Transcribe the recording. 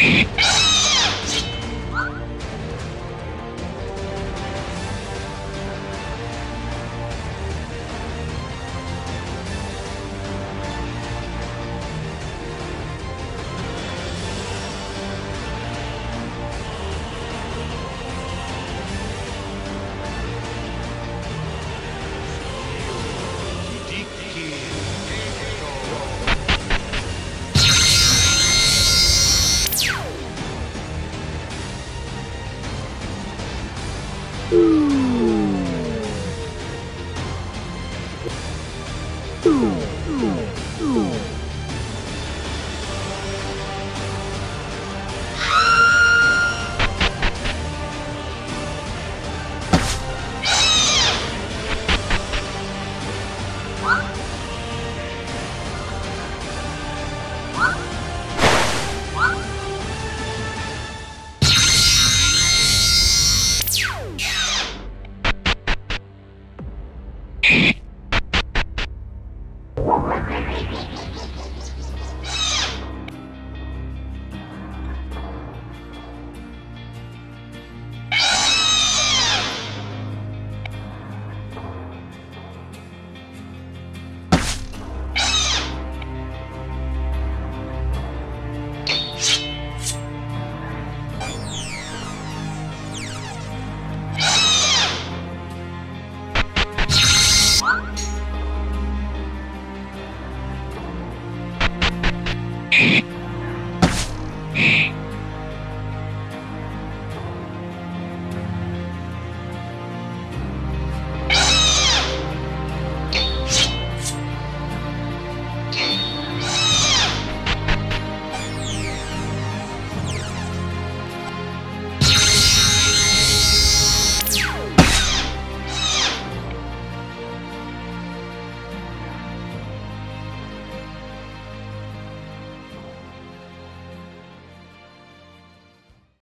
Shh. Shh.